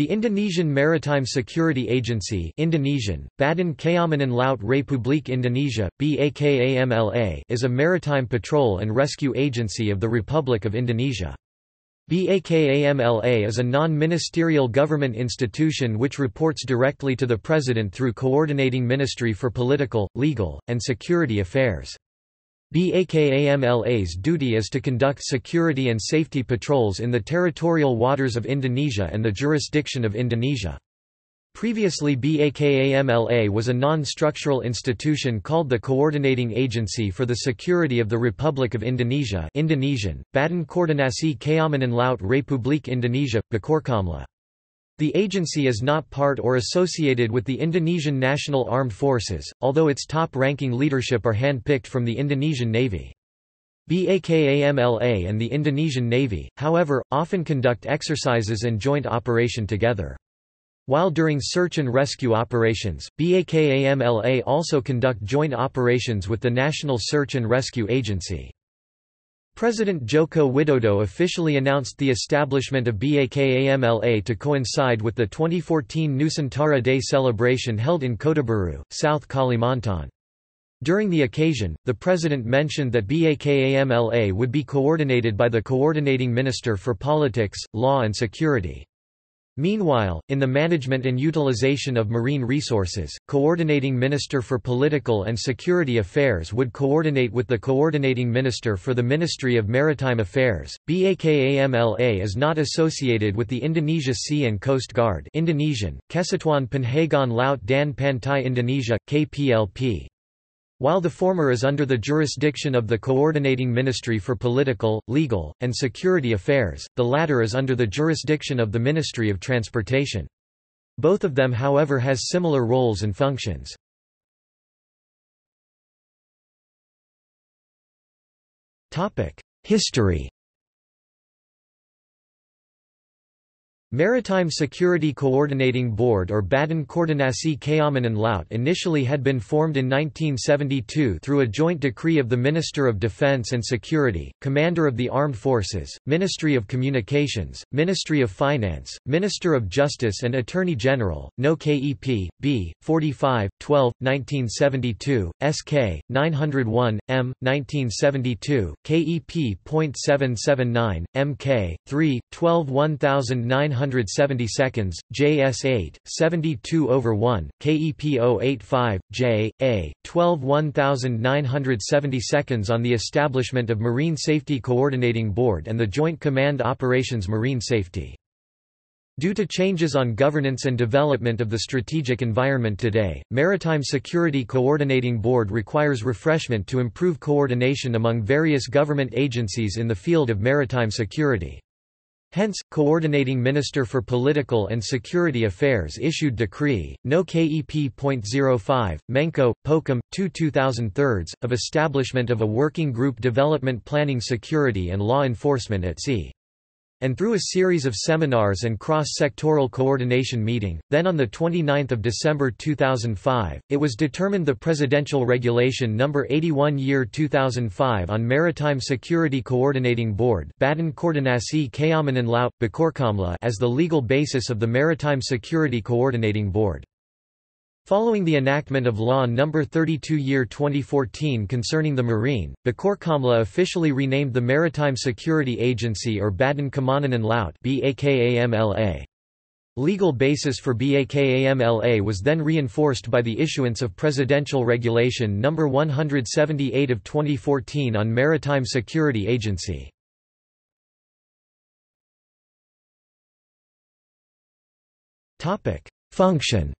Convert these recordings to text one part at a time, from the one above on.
The Indonesian Maritime Security Agency Indonesian, Badan Keamanan Laut Republik Indonesia, BAKAMLA is a maritime patrol and rescue agency of the Republic of Indonesia. BAKAMLA is a non-ministerial government institution which reports directly to the President through Coordinating Ministry for Political, Legal, and Security Affairs. BAKAMLA's duty is to conduct security and safety patrols in the territorial waters of Indonesia and the jurisdiction of Indonesia. Previously BAKAMLA was a non-structural institution called the Coordinating Agency for the Security of the Republic of Indonesia Indonesian, Badan Koordinasi Keamanan Laut Republik Indonesia, Bakorkamla. The agency is not part or associated with the Indonesian National Armed Forces, although its top-ranking leadership are hand-picked from the Indonesian Navy. BAKAMLA and the Indonesian Navy, however, often conduct exercises and joint operation together. While during search and rescue operations, BAKAMLA also conduct joint operations with the National Search and Rescue Agency. President Joko Widodo officially announced the establishment of BAKAMLA to coincide with the 2014 Nusantara Day celebration held in Kota South Kalimantan. During the occasion, the president mentioned that BAKAMLA would be coordinated by the Coordinating Minister for Politics, Law and Security. Meanwhile, in the management and utilization of marine resources, Coordinating Minister for Political and Security Affairs would coordinate with the Coordinating Minister for the Ministry of Maritime Affairs. BAKAMLA is not associated with the Indonesia Sea and Coast Guard Indonesian, Kesatuan Penjagaan Laut dan Pantai Indonesia, KPLP. While the former is under the jurisdiction of the Coordinating Ministry for Political, Legal, and Security Affairs, the latter is under the jurisdiction of the Ministry of Transportation. Both of them however has similar roles and functions. History Maritime Security Coordinating Board or Badan Koordinasi Keamanan Laut initially had been formed in 1972 through a joint decree of the Minister of Defense and Security, Commander of the Armed Forces, Ministry of Communications, Ministry of Finance, Minister of Justice and Attorney General, No KEP, B. 45, 12, 1972, SK, 901, M. 1972, KEP.779, MK, 3, 12 1900 170 seconds, JS 8, 72 over 1, KEP 085, J, A, 12 1970 seconds on the establishment of Marine Safety Coordinating Board and the Joint Command Operations Marine Safety. Due to changes on governance and development of the strategic environment today, Maritime Security Coordinating Board requires refreshment to improve coordination among various government agencies in the field of maritime security. Hence, Coordinating Minister for Political and Security Affairs issued Decree, No KEP.05, Menko, Pokum, 2 2003, of establishment of a Working Group Development Planning Security and Law Enforcement at Sea and through a series of seminars and cross-sectoral coordination meeting, then on 29 December 2005, it was determined the Presidential Regulation No. 81 Year 2005 on Maritime Security Coordinating Board as the legal basis of the Maritime Security Coordinating Board. Following the enactment of Law No. 32 Year 2014 concerning the Marine, Bakorkamla officially renamed the Maritime Security Agency or Badan Keamanan Laut. Legal basis for BAKAMLA was then reinforced by the issuance of Presidential Regulation No. 178 of 2014 on Maritime Security Agency. Function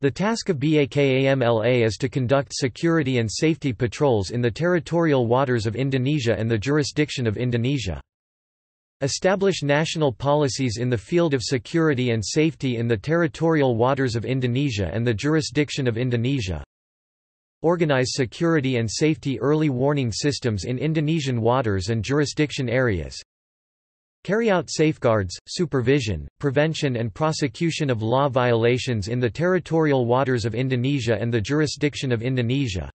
The task of BAKAMLA is to conduct security and safety patrols in the territorial waters of Indonesia and the jurisdiction of Indonesia. Establish national policies in the field of security and safety in the territorial waters of Indonesia and the jurisdiction of Indonesia. Organize security and safety early warning systems in Indonesian waters and jurisdiction areas. Carry out safeguards, supervision, prevention and prosecution of law violations in the territorial waters of Indonesia and the jurisdiction of Indonesia.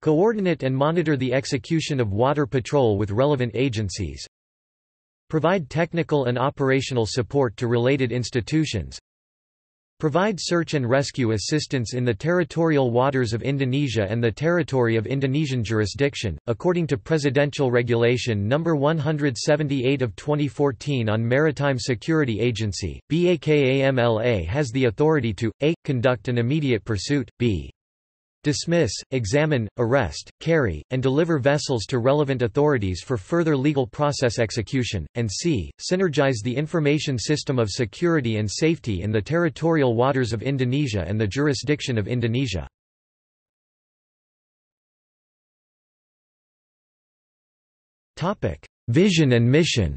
Coordinate and monitor the execution of water patrol with relevant agencies. Provide technical and operational support to related institutions. Provide search and rescue assistance in the territorial waters of Indonesia and the territory of Indonesian jurisdiction. According to Presidential Regulation No. 178 of 2014 on Maritime Security Agency, BAKAMLA has the authority to a. conduct an immediate pursuit, b dismiss, examine, arrest, carry, and deliver vessels to relevant authorities for further legal process execution, and c. synergize the information system of security and safety in the territorial waters of Indonesia and the jurisdiction of Indonesia. Vision and mission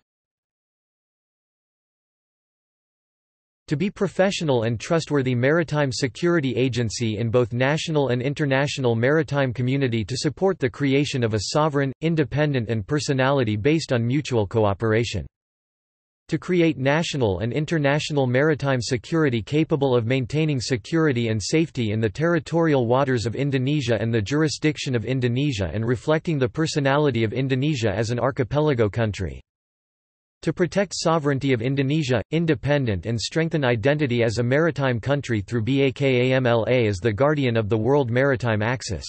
To be professional and trustworthy maritime security agency in both national and international maritime community to support the creation of a sovereign, independent and personality based on mutual cooperation. To create national and international maritime security capable of maintaining security and safety in the territorial waters of Indonesia and the jurisdiction of Indonesia and reflecting the personality of Indonesia as an archipelago country. To protect sovereignty of Indonesia, independent and strengthen identity as a maritime country through BAKAMLA as the guardian of the world maritime axis.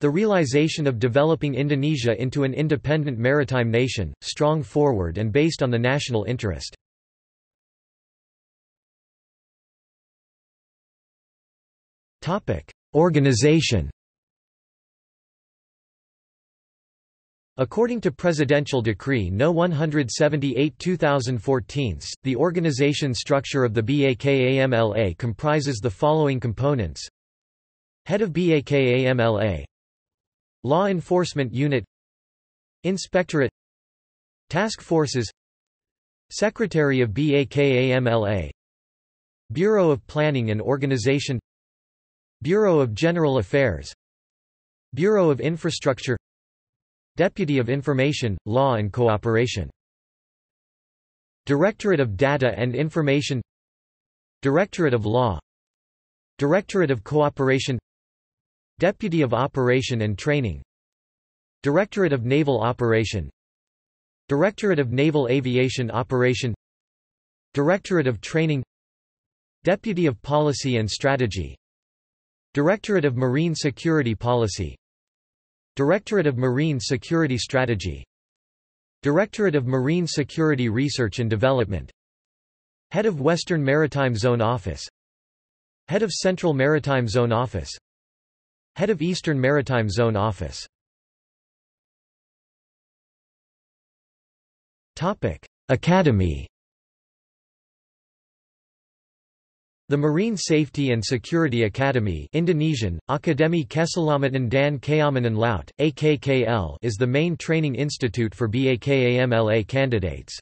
The realization of developing Indonesia into an independent maritime nation, strong forward and based on the national interest. Organization According to Presidential Decree No. 178-2014, the organization structure of the BAKAMLA comprises the following components. Head of BAKAMLA Law Enforcement Unit. Inspectorate. Task Forces. Secretary of BAKAMLA Bureau of Planning and Organization. Bureau of General Affairs. Bureau of Infrastructure Deputy of Information, Law and Cooperation. Directorate of Data and Information. Directorate of Law. Directorate of Cooperation. Deputy of Operation and Training. Directorate of Naval Operation. Directorate of Naval Aviation Operation. Directorate of Training. Deputy of Policy and Strategy. Directorate of Marine Security Policy Directorate of Marine Security Strategy. Directorate of Marine Security Research and Development. Head of Western Maritime Zone Office. Head of Central Maritime Zone Office. Head of Eastern Maritime Zone Office. Academy The Marine Safety and Security Academy Indonesian, Akademi Keselamatan dan Keamanan Laut, AKKL is the main training institute for BAKAMLA candidates.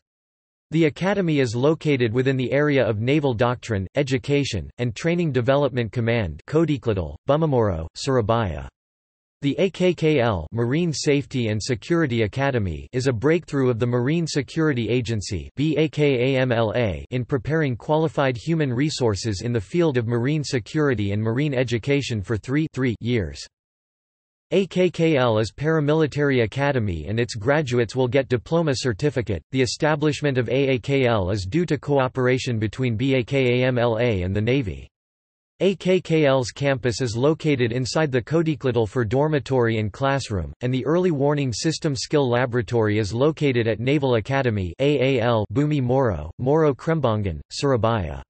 The academy is located within the area of Naval Doctrine, Education, and Training Development Command Bumimoro, Surabaya. The AKKL Marine Safety and Security Academy is a breakthrough of the Marine Security Agency in preparing qualified human resources in the field of marine security and marine education for three, three years. AKKL is paramilitary academy and its graduates will get diploma certificate. The establishment of AAKL is due to cooperation between BAKAMLA and the Navy. AKKL's campus is located inside the Kodiklatal for dormitory and classroom, and the Early Warning System Skill Laboratory is located at Naval Academy AAL Bumi Moro, Moro Krembangan, Surabaya.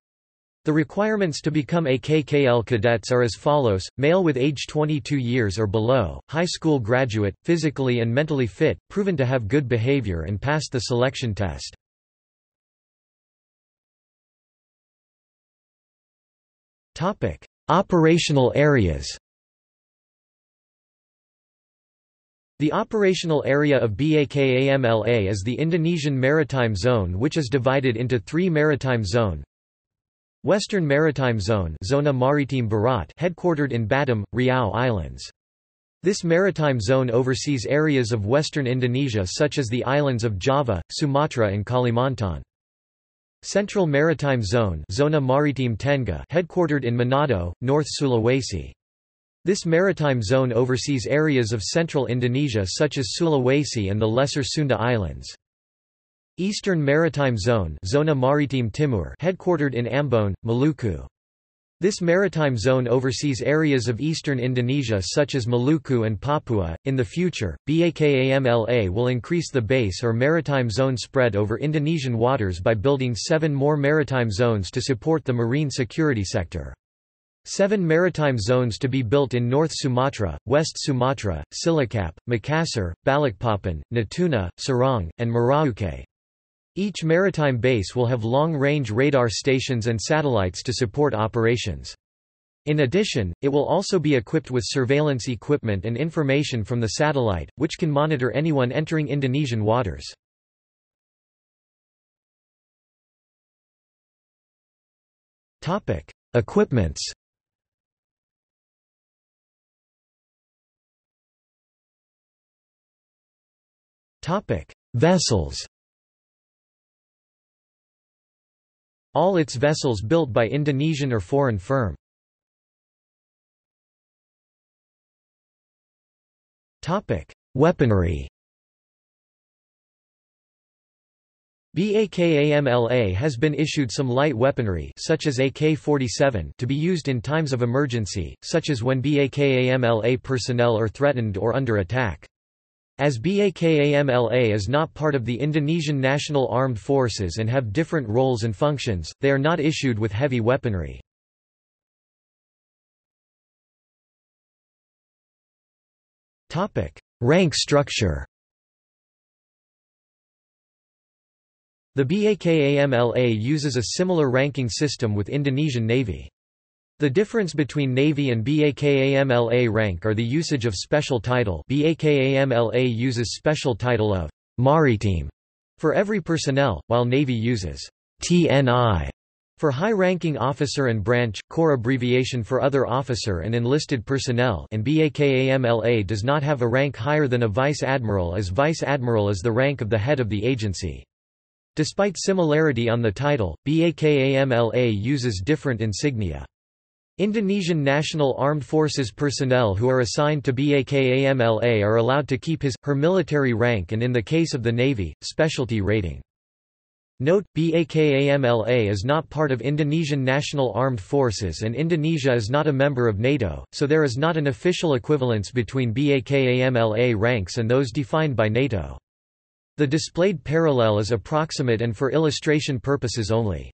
The requirements to become AKKL cadets are as follows, male with age 22 years or below, high school graduate, physically and mentally fit, proven to have good behavior and passed the selection test. Topic: Operational areas. The operational area of BAKAMLA is the Indonesian Maritime Zone which is divided into three maritime zone. Western Maritime Zone Zona Maritim Barat headquartered in Batam, Riau Islands. This maritime zone oversees areas of western Indonesia such as the islands of Java, Sumatra and Kalimantan. Central Maritime Zone Zona Maritim Tengah headquartered in Manado, North Sulawesi. This maritime zone oversees areas of central Indonesia such as Sulawesi and the Lesser Sunda Islands. Eastern Maritime Zone Zona Maritime Timur headquartered in Ambon, Maluku. This maritime zone oversees areas of eastern Indonesia such as Maluku and Papua. In the future, BAKAMLA will increase the base or maritime zone spread over Indonesian waters by building seven more maritime zones to support the marine security sector. Seven maritime zones to be built in North Sumatra, West Sumatra, Cilacap, Makassar, Balikpapan, Natuna, Sorong, and Merauke. Each maritime base will have long-range radar stations and satellites to support operations. In addition, it will also be equipped with surveillance equipment and information from the satellite, which can monitor anyone entering Indonesian waters. Equipments Vessels All its vessels built by Indonesian or foreign firm. Weaponry BAKAMLA has been issued some light weaponry such as AK-47 to be used in times of emergency, such as when BAKAMLA personnel are threatened or under attack. As BAKAMLA is not part of the Indonesian National Armed Forces and have different roles and functions, they are not issued with heavy weaponry. Rank structure The BAKAMLA uses a similar ranking system with Indonesian Navy. The difference between Navy and BAKAMLA rank are the usage of special title BAKAMLA uses special title of Maritim for every personnel, while Navy uses TNI for high-ranking officer and branch, corps abbreviation for other officer and enlisted personnel and BAKAMLA does not have a rank higher than a vice admiral as vice admiral is the rank of the head of the agency. Despite similarity on the title, BAKAMLA uses different insignia. Indonesian National Armed Forces personnel who are assigned to BAKAMLA are allowed to keep his, her military rank and in the case of the Navy, specialty rating. Note, BAKAMLA is not part of Indonesian National Armed Forces and Indonesia is not a member of NATO, so there is not an official equivalence between BAKAMLA ranks and those defined by NATO. The displayed parallel is approximate and for illustration purposes only.